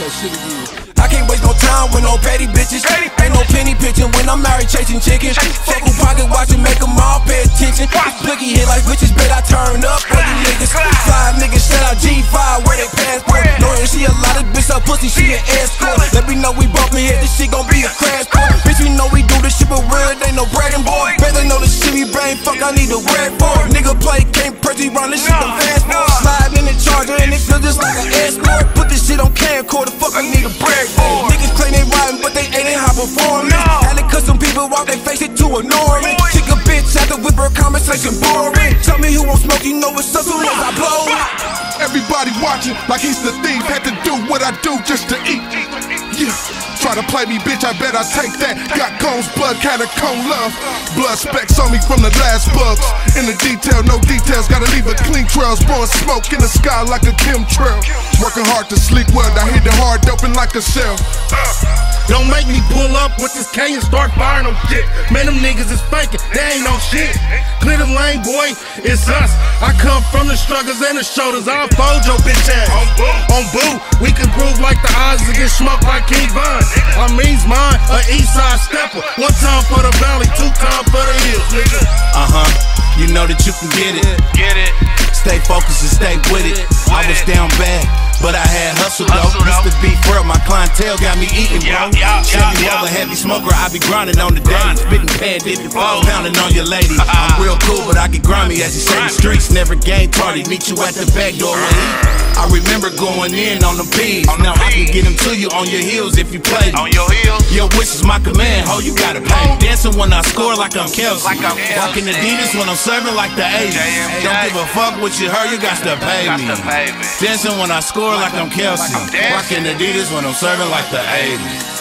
that shit again. I can't waste no time with no petty bitches. Ain't no penny pitching when I'm married chasing chickens. Fuck who pocket watching, make them all pay attention. Blicky hit like bitches, bet I turn up for you niggas. Five niggas, shout out G5, where they passport. Knowing she a lot of bitch, her pussy, she an escort. Let me know we bumpin' here, this shit gon' be a crash people off, they face it to ignore me. Kick a bitch after with her conversation boring. Tell me who won't smoke, you know it's up soon as I blow it. Everybody watching like he's the thief. Had to do what I do just to eat. Yeah. Try to play me, bitch, I bet I take that. Got cones, blood, catacomb love. Blood specks on me from the last bugs. In the detail, no details, gotta leave a clean trails. Blowing smoke in the sky like a chemtrail. Working hard to sleep well, I hit the hard open like a cell. Don't make me pull up with this K and start firing on shit. Man, them niggas is faking, they ain't no shit. Clear the lane, boy, it's us. I come from the struggles and the shoulders. I'll fold your bitch ass. On boo, we can groove like the odds and get smoked like King Von. I means mine, a east side stepper. One time for the valley, two time for the hills, nigga. Uh huh. You know that you can get it. Get it. Stay focused and stay with it. I was down bad, but I had hustle though. Hustle, Used to be real, my clientele got me eating, bro. yeah, Chevy yeah, heavy smoker, I be grinding on the day. Spitting pad, dipping pounding on your lady. I'm real cool, but I get grimy as you say the streets. Never game party, meet you at the back door. I remember going in on the. On the Now I can get them to you on your heels if you play. On your heels. Your wish is my command, ho, you gotta pay. Oh. Dancing when I score like I'm Kelsey. Like I'm. Walking Adidas when I'm serving like the 80s. Don't give a fuck what you heard, you got to pay me. to pay me. Dancing when I score like I'm Kelsey. Rocking Adidas when I'm serving like the 80s.